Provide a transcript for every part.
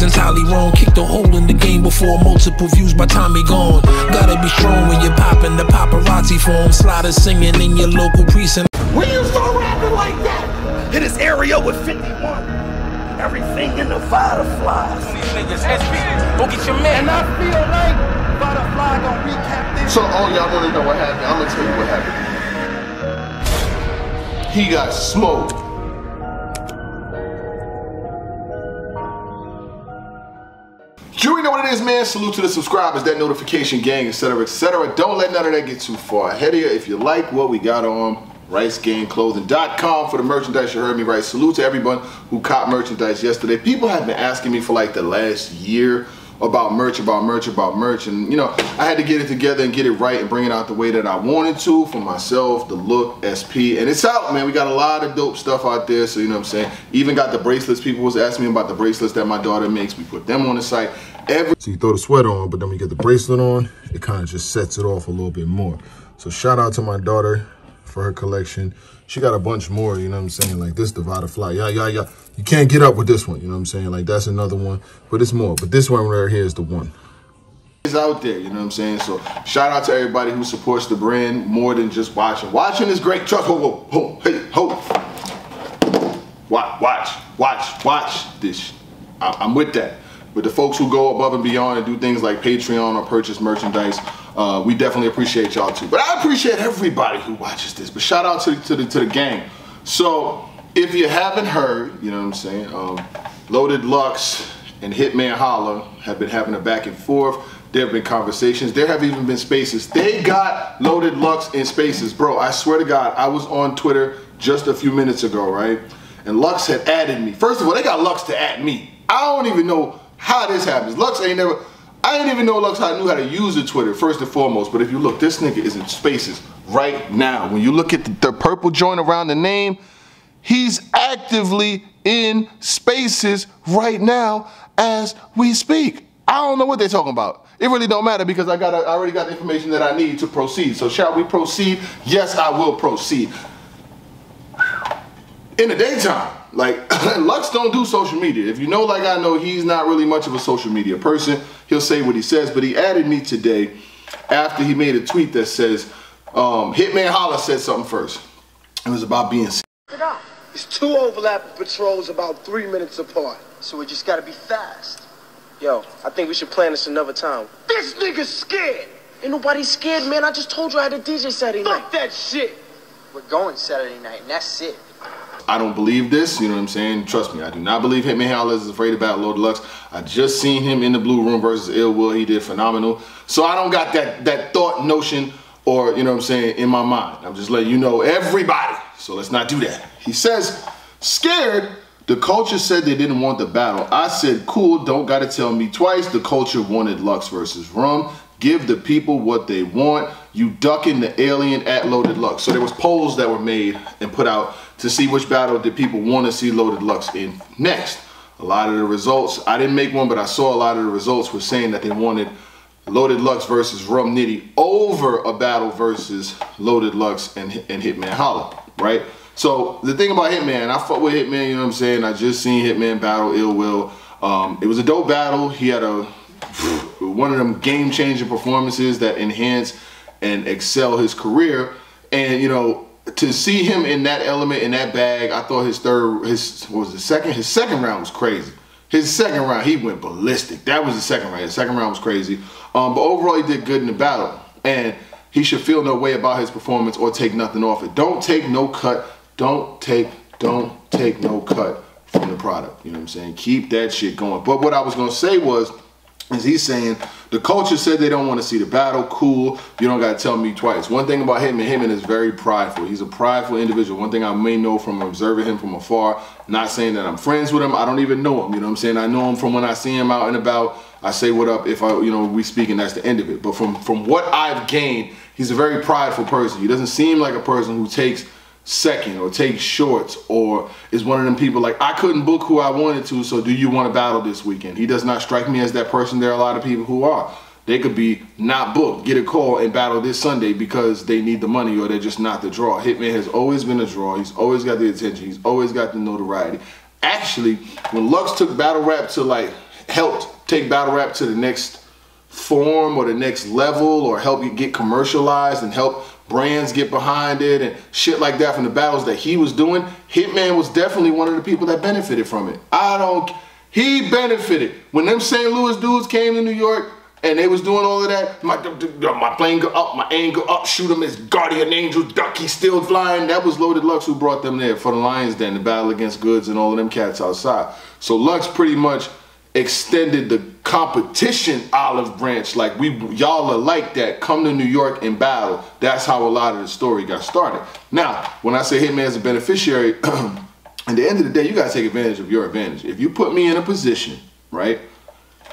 entirely wrong. Kicked a hole in the game before multiple views by Tommy gone. Gotta be strong when you're popping the paparazzi phone. Sliders singing in your local precinct. When you start rapping like that, in this area with 51, everything in the fireflies. These go get your man. And I feel like Butterfly gonna recap this. So, oh, y'all want to know what happened? I'm gonna tell you what happened. He got smoked. You know what it is, man. Salute to the subscribers, that notification gang, etc., etc. Don't let none of that get too far ahead of you. If you like what we got on, RiceGangClothing.com for the merchandise. You heard me right. Salute to everyone who caught merchandise yesterday. People have been asking me for like the last year about merch, about merch, about merch. And you know, I had to get it together and get it right and bring it out the way that I wanted to for myself, the look, SP. And it's out, man. We got a lot of dope stuff out there. So you know what I'm saying? Even got the bracelets. People was asking me about the bracelets that my daughter makes. We put them on the site. Every so you throw the sweater on, but then we get the bracelet on, it kind of just sets it off a little bit more. So shout out to my daughter for her collection. She got a bunch more, you know what I'm saying? Like this Divider Fly. Yeah, yeah, yeah. You can't get up with this one, you know what I'm saying? Like that's another one, but it's more. But this one right here is the one. It's out there, you know what I'm saying? So shout out to everybody who supports the brand more than just watching. Watching is great. Trust, ho, ho, ho, hey, ho. Watch, watch, watch, watch this. I, I'm with that. But the folks who go above and beyond and do things like Patreon or purchase merchandise, uh, we definitely appreciate y'all too. But I appreciate everybody who watches this. But shout out to, to, the, to the gang. So if you haven't heard, you know what I'm saying, um, Loaded Lux and Hitman Holla have been having a back and forth. There have been conversations. There have even been spaces. They got Loaded Lux in spaces. Bro, I swear to God, I was on Twitter just a few minutes ago, right? And Lux had added me. First of all, they got Lux to add me. I don't even know how this happens. Lux ain't never, I didn't even know Lux I knew how to use the Twitter first and foremost. But if you look, this nigga is in spaces right now. When you look at the, the purple joint around the name, he's actively in spaces right now as we speak. I don't know what they're talking about. It really don't matter because I got I already got the information that I need to proceed. So shall we proceed? Yes, I will proceed. In the daytime, like Lux don't do social media. If you know like I know, he's not really much of a social media person. He'll say what he says, but he added me today after he made a tweet that says, um, Hitman Holla said something first. It was about being It's two overlapping patrols about three minutes apart. So we just gotta be fast. Yo, I think we should plan this another time. This nigga's scared. Ain't nobody scared, man. I just told you I had a DJ Saturday night. Fuck that shit. We're going Saturday night, and that's it. I don't believe this, you know what I'm saying? Trust me, I do not believe Hitman Holla is afraid about Loaded Lux. I just seen him in the Blue Room versus Ill Will. He did phenomenal. So I don't got that, that thought, notion, or, you know what I'm saying, in my mind. I'm just letting you know everybody. So let's not do that. He says, scared, the culture said they didn't want the battle. I said, cool, don't gotta tell me twice. The culture wanted Lux versus Rum. Give the people what they want. You ducking the alien at Loaded Lux. So there was polls that were made and put out to see which battle did people want to see Loaded Lux in next. A lot of the results, I didn't make one, but I saw a lot of the results were saying that they wanted Loaded Lux versus Rum Nitty over a battle versus Loaded Lux and, and Hitman Holla, right? So the thing about Hitman, I fought with Hitman, you know what I'm saying? I just seen Hitman battle Ill Will. Um, it was a dope battle. He had a one of them game-changing performances that enhance and excel his career. And you know, to see him in that element in that bag, I thought his third, his was the second, his second round was crazy. His second round, he went ballistic. That was the second round. The second round was crazy. Um, but overall, he did good in the battle, and he should feel no way about his performance or take nothing off it. Don't take no cut. Don't take, don't take no cut from the product. You know what I'm saying? Keep that shit going. But what I was gonna say was is he's saying the culture said they don't want to see the battle. Cool. You don't got to tell me twice. One thing about Hitman, Hitman is very prideful. He's a prideful individual. One thing I may know from observing him from afar, not saying that I'm friends with him. I don't even know him. You know what I'm saying? I know him from when I see him out and about. I say what up if I, you know, we speak and that's the end of it. But from, from what I've gained, he's a very prideful person. He doesn't seem like a person who takes second or take shorts or is one of them people like I couldn't book who I wanted to so do you want to battle this weekend? He does not strike me as that person. There are a lot of people who are. They could be not booked get a call and battle this Sunday because they need the money or they're just not the draw. Hitman has always been a draw. He's always got the attention. He's always got the notoriety. Actually when Lux took battle rap to like helped take battle rap to the next form or the next level or help it get commercialized and help brands get behind it and shit like that from the battles that he was doing, Hitman was definitely one of the people that benefited from it. I don't, he benefited. When them St. Louis dudes came to New York and they was doing all of that, my, my plane go up, my angle up, shoot him as guardian angel, duck, he's still flying. That was Loaded Lux who brought them there for the Lions Den, the battle against Goodz and all of them cats outside. So Lux pretty much extended the competition olive branch. Like we y'all are like that. Come to new york and battle. That's how a lot of the story got started. Now when i say hitman is a beneficiary at the end of the day you got to take advantage of your advantage. If you put me in a position right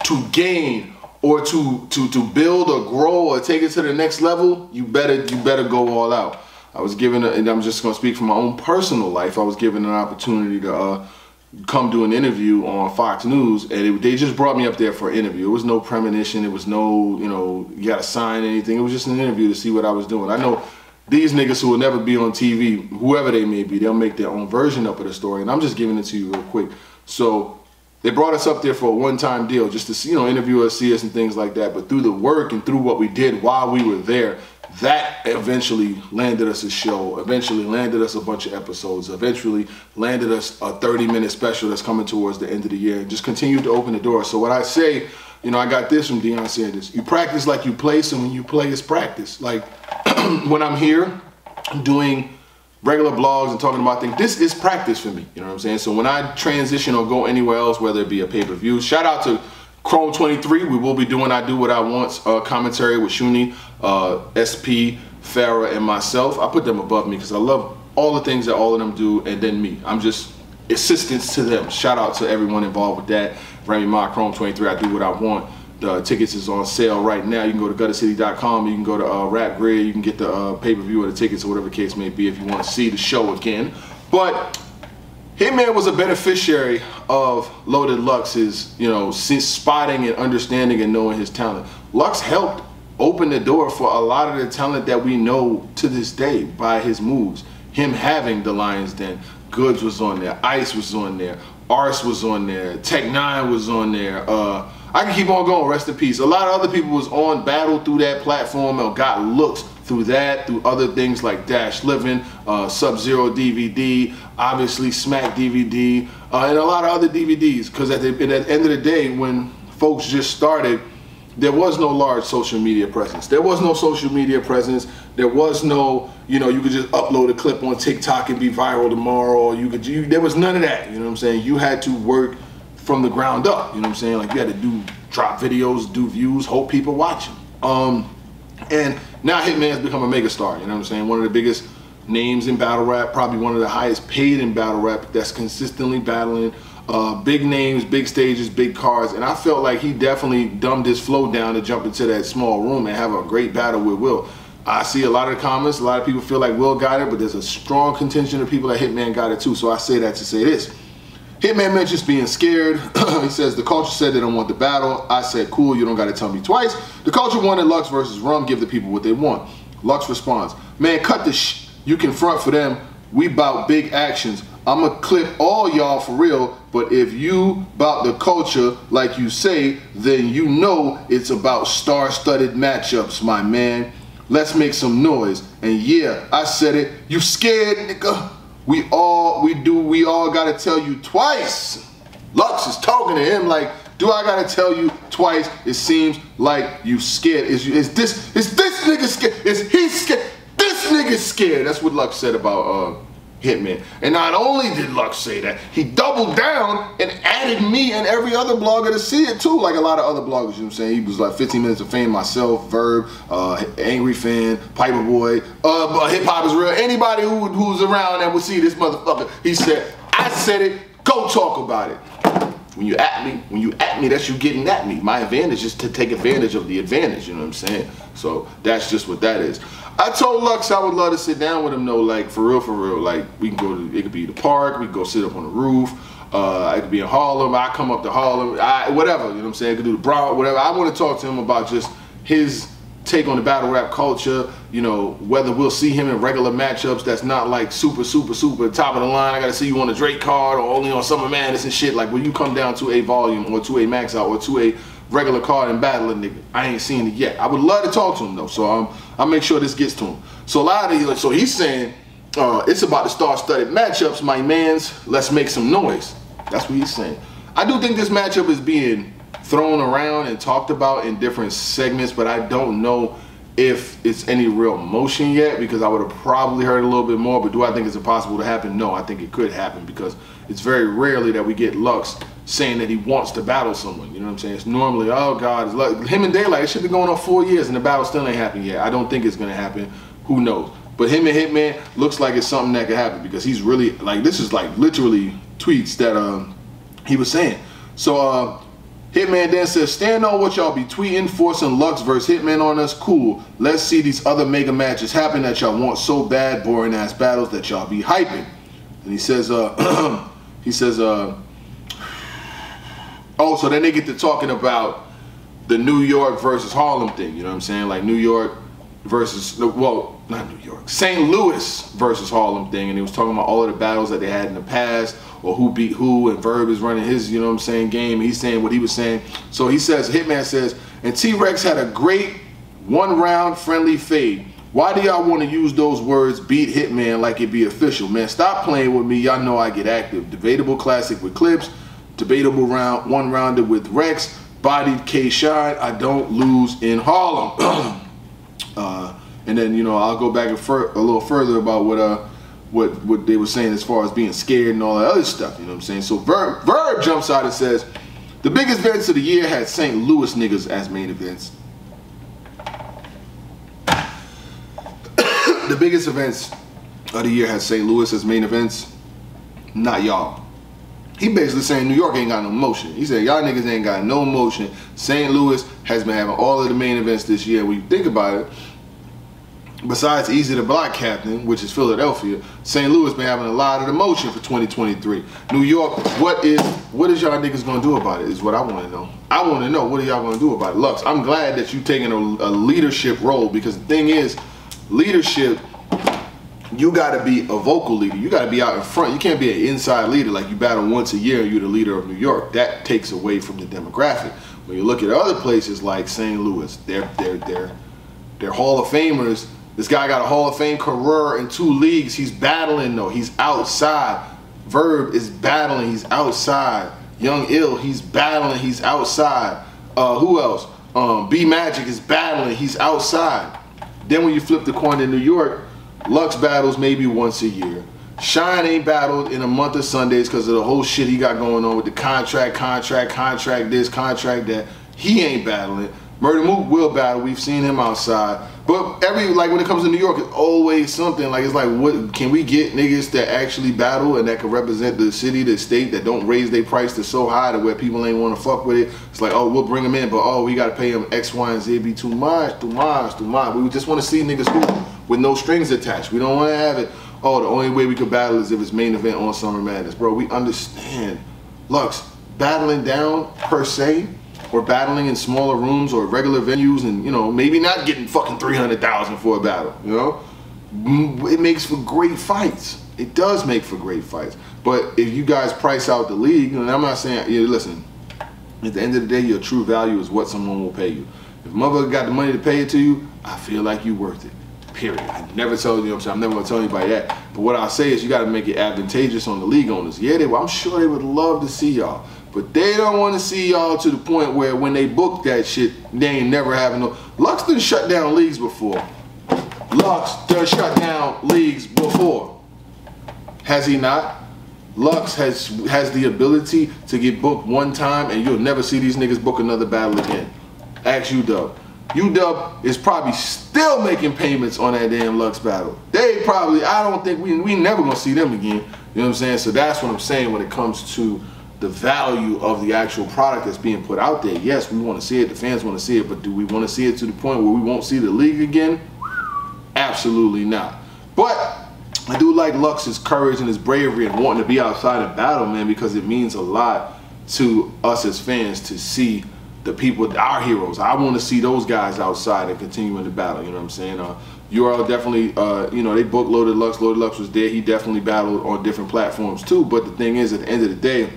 to gain or to to to build or grow or take it to the next level you better you better go all out. I was given a, and i'm just going to speak from my own personal life. I was given an opportunity to uh come do an interview on Fox News, and it, they just brought me up there for an interview. It was no premonition. It was no, you know, you got to sign anything. It was just an interview to see what I was doing. I know these niggas who will never be on TV, whoever they may be, they'll make their own version up of the story, and I'm just giving it to you real quick. So they brought us up there for a one-time deal, just to you know interview us, see us, and things like that. But through the work and through what we did while we were there, that eventually landed us a show, eventually landed us a bunch of episodes, eventually landed us a 30 minute special that's coming towards the end of the year and just continued to open the door. So what I say, you know, I got this from Deion Sanders. You practice like you play, so when you play, it's practice. Like when I'm here doing regular blogs and talking about things, this is practice for me. You know what I'm saying? So when I transition or go anywhere else, whether it be a pay-per-view, shout out to Chrome 23, we will be doing I Do What I Want uh, commentary with Shuni, uh, SP, Farah, and myself. I put them above me because I love all the things that all of them do and then me. I'm just assistance to them. Shout out to everyone involved with that. Remy Ma, Chrome 23, I Do What I Want. The tickets is on sale right now. You can go to guttercity.com. You can go to uh, Rap Grid. You can get the uh, pay-per-view or the tickets or whatever the case may be if you want to see the show again. But Hitman was a beneficiary of Loaded Lux's, you know, spotting and understanding and knowing his talent. Lux helped open the door for a lot of the talent that we know to this day by his moves. Him having the Lions Den, Goodz was on there, Ice was on there, Ars was on there, Tech N9ne was on there. Uh, I can keep on going, rest in peace. A lot of other people was on battle through that platform or got looks through that, through other things like Dash Living, uh, Sub-Zero DVD, obviously Smack DVD, uh, and a lot of other DVDs. Because at at the end of the day, when folks just started, there was no large social media presence. There was no social media presence. There was no, you know, you could just upload a clip on TikTok and be viral tomorrow. You could, you, there was none of that. You know what I'm saying? You had to work from the ground up. You know what I'm saying? Like you had to do drop videos, do views, hope people watch them. Um, and now Hitman has become a megastar, you know what I'm saying? One of the biggest names in battle rap, probably one of the highest paid in battle rap that's consistently battling. Uh, big names, big stages, big cards, and I felt like he definitely dumbed his flow down to jump into that small room and have a great battle with Will. I see a lot of comments, a lot of people feel like Will got it, but there's a strong contingent of people that Hitman got it too, so I say that to say this. Hitman mentions being scared. he says the culture said they don't want the battle. I said, cool, you don't got to tell me twice. The culture wanted Lux versus Rum, give the people what they want. Lux responds, man, cut the sh. You can front for them. We bout big actions. I'ma clip all y'all for real, but if you bout the culture like you say, then you know it's about star-studded matchups, my man. Let's make some noise. And yeah, I said it. You scared, nigga? We all we do we all gotta tell you twice. Lux is talking to him like, do I gotta tell you twice? It seems like you scared. Is you is this is this nigga scared? Is he scared? This nigga scared. That's what Lux said about uh Hitman. And not only did Lux say that, he doubled down and added me and every other blogger to see it too, like a lot of other bloggers, you know what I'm saying? He was like 15 Minutes of Fame, myself, Verb, uh, Angry Fan, Piper Boy, uh, Hip Hop is Real, anybody who, who's around that would see this motherfucker. He said, I said it, go talk about it. When you at me, when you at me, that's you getting at me. My advantage is to take advantage of the advantage, you know what I'm saying? So that's just what that is. I told Lux I would love to sit down with him though, like for real, for real. Like we can go to, it could be the park, we can go sit up on the roof. Uh, it could be in Harlem. I come up to Harlem, I, whatever. You know what I'm saying? I could do the Bronx, whatever. I want to talk to him about just his take on the battle rap culture. You know, whether we'll see him in regular matchups that's not like super, super, super top of the line. I gotta see you on a Drake card or only on Summer Madness and shit. Like when you come down to a volume or to a max out or to a regular card and battle a nigga, I ain't seen it yet. I would love to talk to him though, so um, I'll make sure this gets to him. So a lot of you, so he's saying uh, it's about the star-studded matchups, my man's. Let's make some noise. That's what he's saying. I do think this matchup is being thrown around and talked about in different segments, but I don't know if it's any real motion yet because I would have probably heard a little bit more. But do I think it's impossible to happen? No, I think it could happen because it's very rarely that we get Lux saying that he wants to battle someone. You know what I'm saying? It's normally, oh God, it's like him and Daylyt. It should be going on four years and the battle still ain't happened yet. I don't think it's gonna happen. Who knows? But him and Hitman looks like it's something that could happen because he's really like this is like literally tweets that um, he was saying. So uh, Hitman then says, stand on what y'all be tweeting, forcing Lux versus Hitman on us. Cool. Let's see these other mega matches happen that y'all want so bad, boring ass battles that y'all be hyping. And he says, uh, he says, uh, oh, so then they get to talking about the New York versus Harlem thing. You know what I'm saying? Like New York versus, well, not New York, St. Louis versus Harlem thing. And he was talking about all of the battles that they had in the past or who beat who, and Verb is running his, you know what I'm saying, game. He's saying what he was saying. So he says, Hitman says, and T-Rex had a great one round friendly fade. Why do y'all want to use those words, beat Hitman, like it be official? Man, stop playing with me. Y'all know I get active. Debatable classic with Clips. Debatable round, one rounder with Rex. Bodied K Shine. I don't lose in Harlem. uh, and then, you know, I'll go back a, a little further about what uh, what what they were saying as far as being scared and all that other stuff. You know what I'm saying? So Verb, Verb jumps out and says, the biggest events of the year had St. Louis niggas as main events. the biggest events of the year had St. Louis as main events, not y'all. He basically saying New York ain't got no motion. He said y'all niggas ain't got no motion. St. Louis has been having all of the main events this year. When you think about it, besides Eazy the Block Captain, which is Philadelphia, St. Louis been having a lot of the motion for 2023. New York, what is what is y'all niggas gonna do about it? Is what I want to know. I want to know what are y'all gonna do about it. Lux, I'm glad that you taking a, a leadership role because the thing is, leadership. You got to be a vocal leader. You got to be out in front. You can't be an inside leader like you battle once a year and you're the leader of New York. That takes away from the demographic. When you look at other places like St. Louis, they're they're they're they're Hall of Famers this guy got a Hall of Fame career in two leagues. He's battling though. He's outside. Verb is battling. He's outside. Young Ill, he's battling. He's outside. Uh, who else? Um, B Magic is battling. He's outside. Then when you flip the coin in New York, Lux battles maybe once a year. Shine ain't battled in a month of Sundays because of the whole shit he got going on with the contract, contract, contract this, contract that. He ain't battling. Murda Mook will battle. We've seen him outside. But every like when it comes to New York, it's always something. Like it's like, what can we get niggas that actually battle and that can represent the city, the state that don't raise their price to so high to where people ain't want to fuck with it. It's like, oh, we'll bring them in, but oh, we got to pay them X, Y, and Z. Be too much, too much, too much. We just want to see niggas who with no strings attached. We don't want to have it. Oh, the only way we could battle is if it's main event on Summer Madness, bro. We understand. Lux battling down per se or battling in smaller rooms or regular venues and, you know, maybe not getting fucking 300,000 for a battle, you know? Mm, it makes for great fights. It does make for great fights. But if you guys price out the league, and I'm not saying, listen, at the end of the day, your true value is what someone will pay you. If mother got the money to pay it to you, I feel like you worth it. Period. I never tell you, I'm, saying, I'm never gonna tell anybody that. But what I'll say is you gotta make it advantageous on the league owners. Yeah, they, I'm sure they would love to see y'all. But they don't want to see y'all to the point where when they book that shit, they ain't never having no. Lux done shut down leagues before. Lux done shut down leagues before. Has he not? Lux has has the ability to get booked one time and you'll never see these niggas book another battle again. Ask UW. UW is probably still making payments on that damn Lux battle. They probably, I don't think we we never gonna see them again. You know what I'm saying? So that's what I'm saying when it comes to the value of the actual product that's being put out there. Yes, we want to see it, the fans want to see it, but do we want to see it to the point where we won't see the league again? Absolutely not. But I do like Lux's courage and his bravery and wanting to be outside of battle, man, because it means a lot to us as fans to see the people, our heroes. I want to see those guys outside and continuing the battle. You know what I'm saying? Uh, URL definitely, uh, you know, they booked Loaded Lux. Loaded Lux was there. He definitely battled on different platforms too. But the thing is, at the end of the day,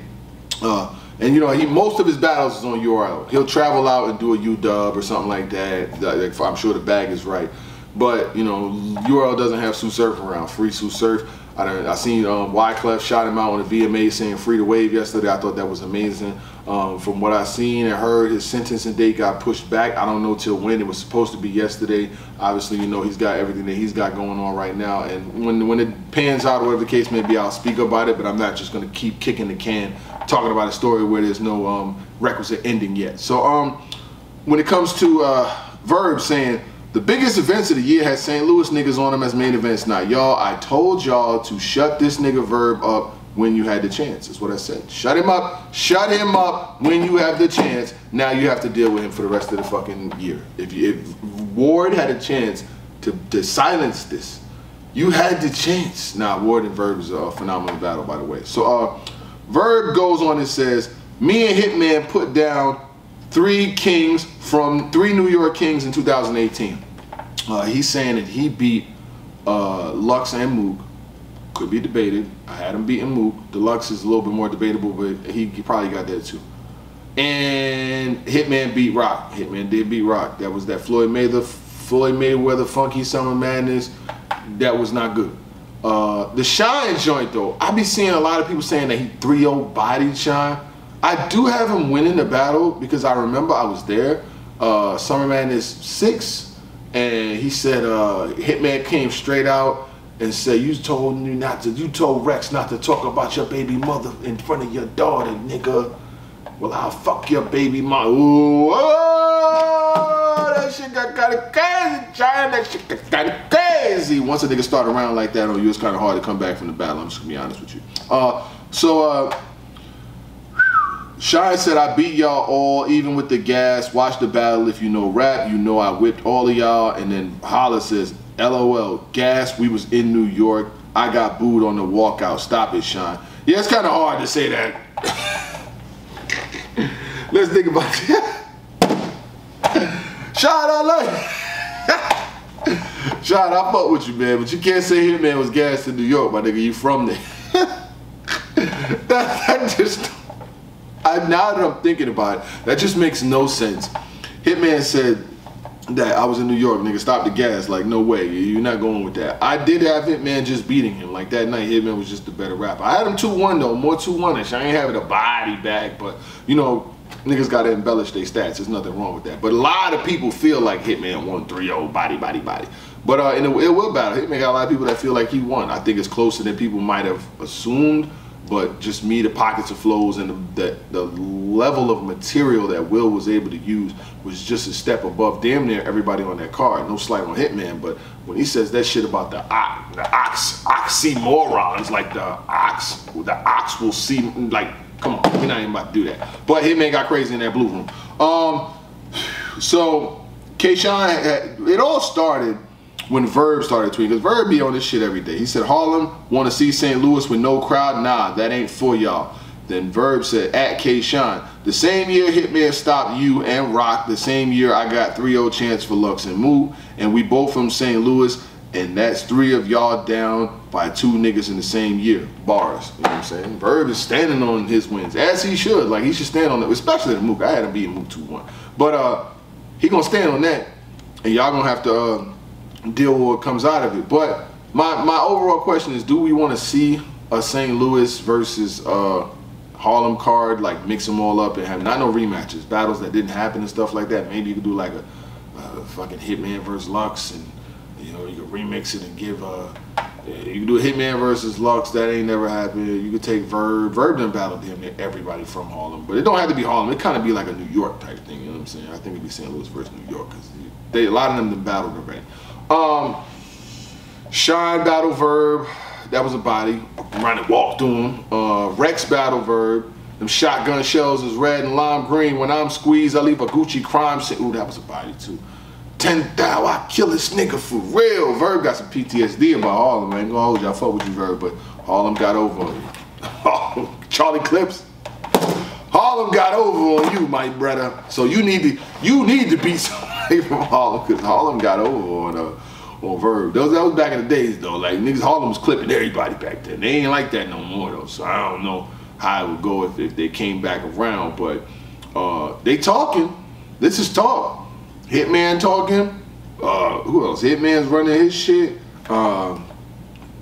uh, and you know, he most of his battles is on URL. He'll travel out and do a UW or something like that. Like, I'm sure the bag is right. But you know, URL doesn't have Tsu Surf around. Free Tsu Surf. I done, I seen um, Wyclef shot him out on the VMA saying free to wave yesterday. I thought that was amazing. Um, from what I seen and heard, his sentencing date got pushed back. I don't know till when. It was supposed to be yesterday. Obviously, you know he's got everything that he's got going on right now. And when when it pans out, whatever the case may be, I'll speak about it. But I'm not just going to keep kicking the can, talking about a story where there's no um, requisite ending yet. So um, when it comes to uh, Verb saying the biggest events of the year had St. Louis niggas on them as main events. Now, y'all, I told y'all to shut this nigga Verb up when you had the chance. That's what I said. Shut him up. Shut him up when you have the chance. Now you have to deal with him for the rest of the fucking year. If, you, if Ward had a chance to, to silence this, you had the chance. Now, Ward and Verb is a phenomenal battle, by the way. So, uh, Verb goes on and says, me and Hitman put down three kings from three New York Kings in 2018. Uh, he's saying that he beat uh, Lux and Mook. Could be debated. I had him beating Mook. Deluxe is a little bit more debatable, but he, he probably got that too. And Hitman beat Rock. Hitman did beat Rock. That was that Floyd Mayweather, Floyd Mayweather Funky Summer Madness. That was not good. Uh, the Shine joint though, I be seeing a lot of people saying that he 3-0 bodied Shine. I do have him winning the battle because I remember I was there. Uh, Summer Madness 6, and he said uh, Hitman came straight out and said, you told me not to, you told Rex not to talk about your baby mother in front of your daughter, nigga. Well, I'll fuck your baby mother. That shit got kind of crazy. That shit got kind of crazy. Once a nigga start around like that on you, it's kind of hard to come back from the battle. I'm just gonna be honest with you. Uh, so, uh, Shine said, I beat y'all all, even with the gas. Watch the battle. If you know rap, you know I whipped all of y'all. And then Holla says, LOL, gas, we was in New York. I got booed on the walkout. Stop it, Shine. Yeah, it's kind of hard to say that. Let's think about it. Shine, I love you. Shine, I fuck with you, man. But you can't say here, Hitman was gas in New York, my nigga. You from there. that, that just... I, now that I'm thinking about it, that just makes no sense. Hitman said that I was in New York, nigga, stop the gas. Like, no way, you're not going with that. I did have Hitman just beating him. Like, that night, Hitman was just the better rapper. I had him 2-1, though, more 2-1-ish. I ain't having a body back, but, you know, niggas got to embellish their stats. There's nothing wrong with that. But a lot of people feel like Hitman won 3-0, body, body, body. But uh, in the Ill Will battle, Hitman got a lot of people that feel like he won. I think it's closer than people might have assumed but just me, the pockets of flows and the, the, the, level of material that Will was able to use was just a step above damn near everybody on that card. No slight on Hitman, but when he says that shit about the ox, the ox, oxymorons, like the ox, the ox will see, like, come on, we're not even about to do that. But Hitman got crazy in that blue room. Um, so, K-Shine, it all started when Verb started tweeting, because Verb be on this shit every day. He said, Harlem, want to see St. Louis with no crowd? Nah, that ain't for y'all. Then Verb said, at K-Shine, the same year Hitman stopped you and Rock, the same year I got 3-0 chance for Lux and Moo, and we both from St. Louis, and that's three of y'all down by two niggas in the same year. Bars, you know what I'm saying? Verb is standing on his wins, as he should. Like, he should stand on it, especially the Mook. I had him beating Mook 2-1. But uh, he gonna stand on that, and y'all gonna have to... Uh, deal with what comes out of it. But my, my overall question is, do we want to see a St. Louis versus uh, Harlem card, like mix them all up and have not no rematches, battles that didn't happen and stuff like that. Maybe you could do like a, a fucking Hitman versus Lux and you know, you could remix it and give uh you could do Hitman versus Lux, that ain't never happened. You could take Verb. Verb done battled him everybody from Harlem. But it don't have to be Harlem. It kind of be like a New York type thing, you know what I'm saying? I think it'd be St. Louis versus New York because they a lot of them done battled already. Um, Shine battle verb, that was a body. Running walk through him. Uh, Rex battle verb. Them shotgun shells is red and lime green. When I'm squeezed, I leave a Gucci crime scene. Ooh, that was a body too. 10,000, I kill this nigga for real. Verb got some PTSD about all Harlem. I ain't gonna hold you, I fuck with you, Verb, but Harlem got over on you. Charlie Clips. Harlem got over on you, my brother. So you need to you need to beat somebody from Harlem because Harlem got over on uh, on Verb. Those that was back in the days though. Like niggas Harlem was clipping everybody back then. They ain't like that no more though. So I don't know how it would go if, if they came back around. But uh, they talking. This is talk. Hitman talking. Uh, who else? Hitman's running his shit. Um,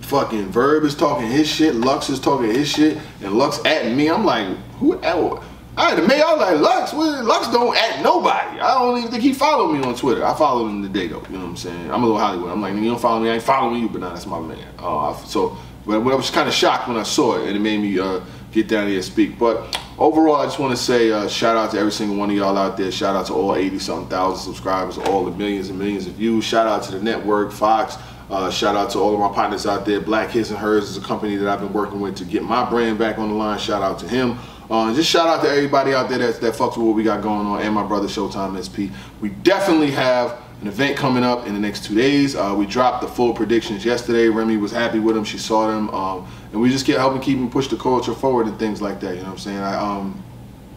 fucking Verb is talking his shit, Lux is talking his shit, and Lux at me. I'm like, who? I had to make. I was like, Lux, what, Lux don't at nobody. I don't even think he followed me on Twitter. I followed him today though. You know what I'm saying? I'm a little Hollywood. I'm like, you don't follow me, I ain't following you, but nah, that's my man. Uh, so, but, I was kind of shocked when I saw it, and it made me uh, get down here and speak. But overall, I just want to say uh, shout out to every single one of y'all out there. Shout out to all 80 something thousand subscribers, all the millions and millions of views. Shout out to the network, Fox. Uh, shout out to all of my partners out there. Black His and Hers is a company that I've been working with to get my brand back on the line. Shout out to him. Uh, just shout out to everybody out there that, that fucks with what we got going on and my brother Showtime SP. We definitely have an event coming up in the next two days. Uh, we dropped the full predictions yesterday. Remy was happy with them. She saw them. Um, and we just keep helping keep them push the culture forward and things like that. You know what I'm saying? I, um,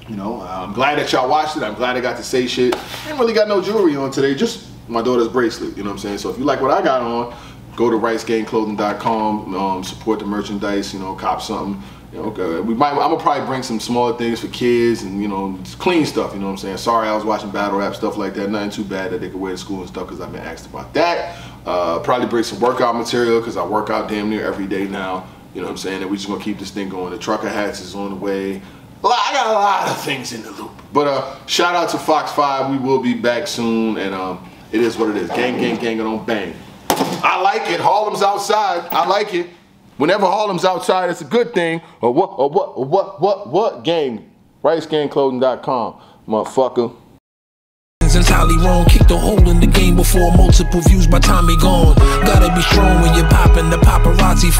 you know, I'm glad that y'all watched it. I'm glad I got to say shit. I ain't really got no jewelry on today. Just my daughter's bracelet. You know what I'm saying? So if you like what I got on, go to RiceGangClothing.com, um, support the merchandise, you know, cop something. You know, okay. we might. I'm gonna probably bring some smaller things for kids and you know, clean stuff. You know what I'm saying? Sorry, I was watching battle rap stuff like that. Nothing too bad that they could wear to school and stuff because I've been asked about that. Uh, probably bring some workout material because I work out damn near every day now. You know what I'm saying? And we just gonna keep this thing going. The trucker hats is on the way. I got a lot of things in the loop. But uh, shout out to Fox 5. We will be back soon. And um, it is what it is. Gang, gang, gang, and on bang. I like it. Harlem's outside. I like it. Whenever Harlem's outside, it's a good thing. Or what, or what, or what, what, what, gang? RiceGangClothing.com, motherfucker. Wrong, kicked a hole in the game before multiple views by Tommy gone. Gotta be strong when you're popping the paparazzi.